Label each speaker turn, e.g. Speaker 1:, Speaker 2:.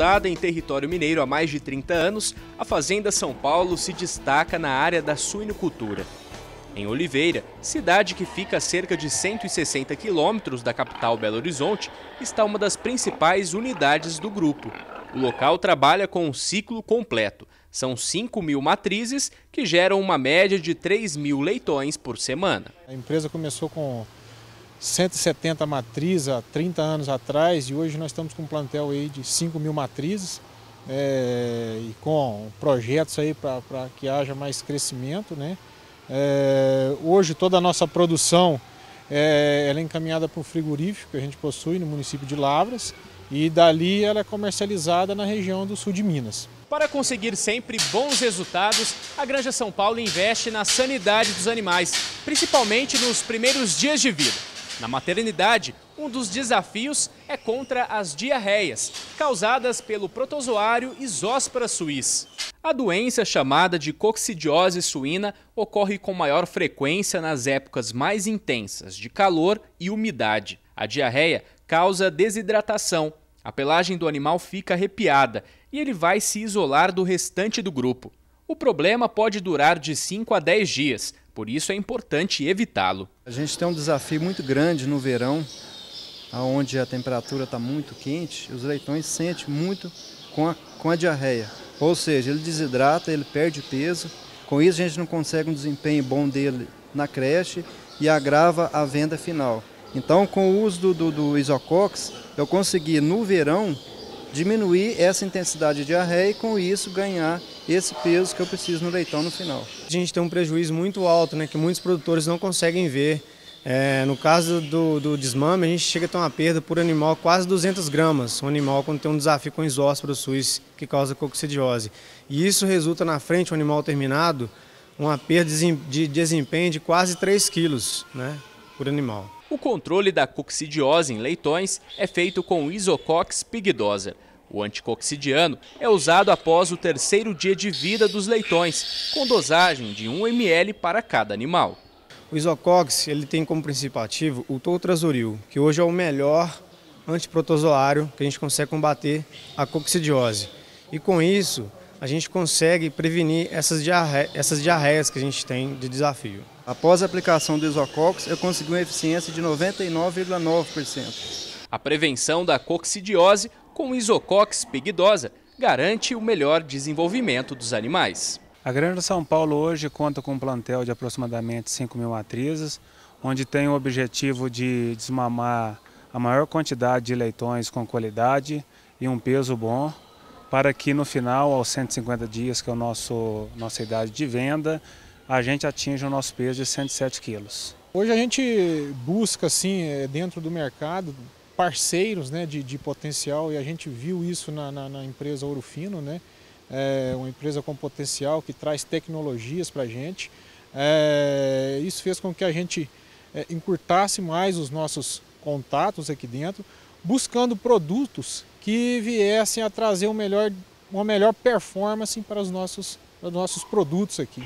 Speaker 1: Consolidada em território mineiro há mais de 30 anos, a Fazenda São Paulo se destaca na área da suinocultura. Em Oliveira, cidade que fica a cerca de 160 quilômetros da capital Belo Horizonte, está uma das principais unidades do grupo. O local trabalha com um ciclo completo. São 5 mil matrizes que geram uma média de 3 mil leitões por semana.
Speaker 2: A empresa começou com 170 matrizes há 30 anos atrás e hoje nós estamos com um plantel aí de 5 mil matrizes é, e com projetos aí para que haja mais crescimento. Né? É, hoje toda a nossa produção é, ela é encaminhada para o frigorífico que a gente possui no município de Lavras e dali ela é comercializada na região do sul de Minas.
Speaker 1: Para conseguir sempre bons resultados, a Granja São Paulo investe na sanidade dos animais, principalmente nos primeiros dias de vida. Na maternidade, um dos desafios é contra as diarreias, causadas pelo protozoário Isóspora suis. A doença chamada de coccidiose suína ocorre com maior frequência nas épocas mais intensas de calor e umidade. A diarreia causa desidratação, a pelagem do animal fica arrepiada e ele vai se isolar do restante do grupo. O problema pode durar de 5 a 10 dias, por isso é importante evitá-lo.
Speaker 3: A gente tem um desafio muito grande no verão, onde a temperatura está muito quente, os leitões sentem muito com a, com a diarreia. Ou seja, ele desidrata, ele perde peso, com isso a gente não consegue um desempenho bom dele na creche e agrava a venda final. Então, com o uso do, do, do Isocox, eu consegui no verão diminuir essa intensidade de diarreia e com isso ganhar esse peso que eu preciso no leitão no final.
Speaker 4: A gente tem um prejuízo muito alto, né, que muitos produtores não conseguem ver. É, no caso do, do, desmame, a gente chega a ter uma perda por animal quase 200 gramas, um animal quando tem um desafio com isósporo suíço que causa coccidiose. E isso resulta na frente, um animal terminado, uma perda de desempenho de quase 3 quilos né, por animal.
Speaker 1: O controle da coccidiose em leitões é feito com Isocox pigdosa. O anticoccidiano é usado após o terceiro dia de vida dos leitões, com dosagem de 1 ml para cada animal.
Speaker 4: O Isocox ele tem como princípio ativo o toltrazuril, que hoje é o melhor antiprotozoário que a gente consegue combater a coccidiose. E com isso, a gente consegue prevenir essas, diarre essas diarreias que a gente tem de desafio.
Speaker 3: Após a aplicação do Isocox, eu consegui uma eficiência de 99,9%.
Speaker 1: A prevenção da coccidiose com Isocox pigdosa garante o melhor desenvolvimento dos animais.
Speaker 5: A Granja São Paulo hoje conta com um plantel de aproximadamente 5 mil matrizes, onde tem o objetivo de desmamar a maior quantidade de leitões com qualidade e um peso bom, para que no final, aos 150 dias, que é a nossa idade de venda, a gente atinja o nosso peso de 107 quilos.
Speaker 2: Hoje a gente busca, assim, é, dentro do mercado, parceiros né, de, de potencial e a gente viu isso na, na, na empresa Ouro Fino, né? É uma empresa com potencial que traz tecnologias para a gente. É, isso fez com que a gente é, encurtasse mais os nossos contatos aqui dentro, buscando produtos que viessem a trazer um melhor, uma melhor performance para os nossos, para os nossos produtos aqui.